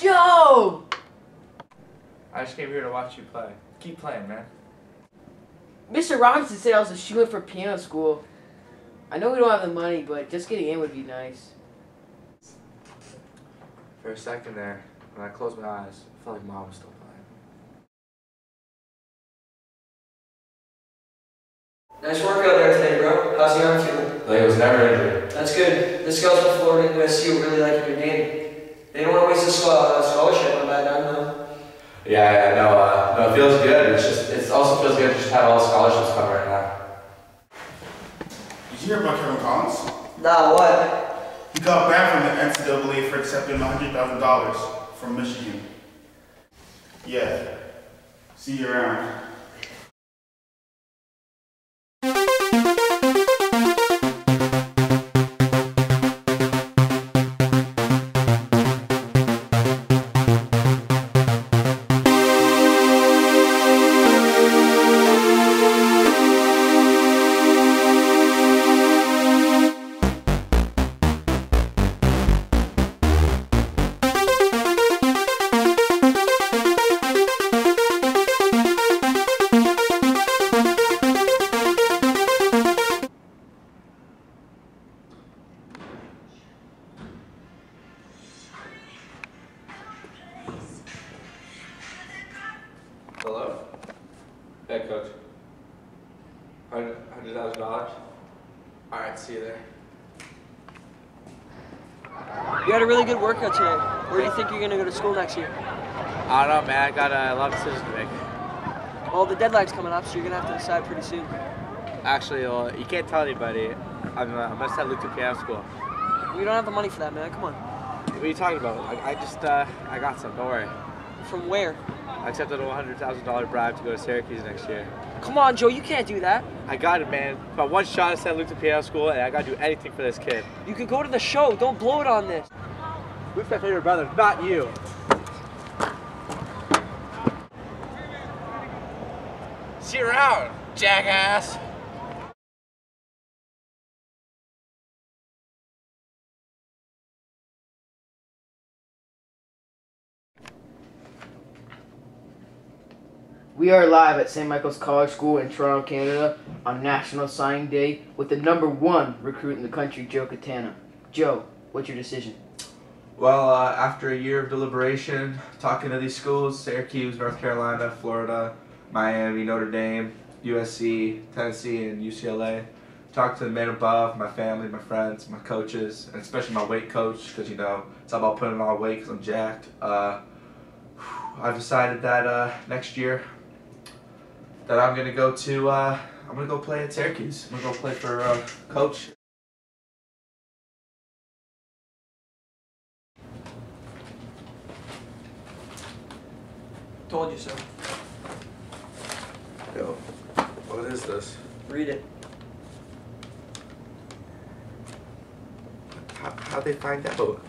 Joe! I just came here to watch you play. Keep playing, man. Mr. Robinson said I was a shoe for piano school. I know we don't have the money, but just getting in would be nice. For a second there, when I closed my eyes, I felt like mom was still playing. Nice work out there today, bro. How's the arm feeling? Like it was never injured. That's good. The scouts from Florida and USC will really like your game. They don't want to waste a scho- uh, scholarship on that down though. Yeah, yeah, no, uh, no, it feels good. It's just, it also feels good to just have all the scholarships covered right now. Did you hear about Kevin Collins? Nah, what? He got banned from the NCAA for accepting $100,000 from Michigan. Yeah. See you around. Hey, coach. Hundred hundred thousand dollars. All right, see you there. You had a really good workout today. Where do you think you're going to go to school next year? I don't know, man. I got a lot of decisions to make. Well, the deadline's coming up, so you're going to have to decide pretty soon. Actually, well, you can't tell anybody. I'm, uh, I'm gonna start Luke piano school. We don't have the money for that, man. Come on. What are you talking about? I, I just, uh, I got some. Don't worry. From where? I accepted a one hundred thousand dollar bribe to go to Syracuse next year. Come on, Joe. You can't do that. I got it, man. But one shot at St. Luke to piano school, and I gotta do anything for this kid. You could go to the show. Don't blow it on this. Luke's my favorite brother, not you. See you around, jackass. We are live at St. Michael's College School in Toronto, Canada on National Signing Day with the number one recruit in the country, Joe Cattana. Joe, what's your decision? Well, uh, after a year of deliberation, talking to these schools Syracuse, North Carolina, Florida, Miami, Notre Dame, USC, Tennessee, and UCLA talked to the men above, my family, my friends, my coaches, and especially my weight coach because, you know, it's all about putting on weight because I'm jacked. Uh, I've decided that uh, next year that I'm going to go to, uh, I'm going to go play at Syracuse. I'm going to go play for uh, coach. Told you so. Yo, what is this? Read it. How, how'd they find out?